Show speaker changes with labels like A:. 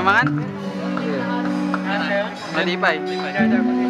A: Lumangan? Malibay. Malibay.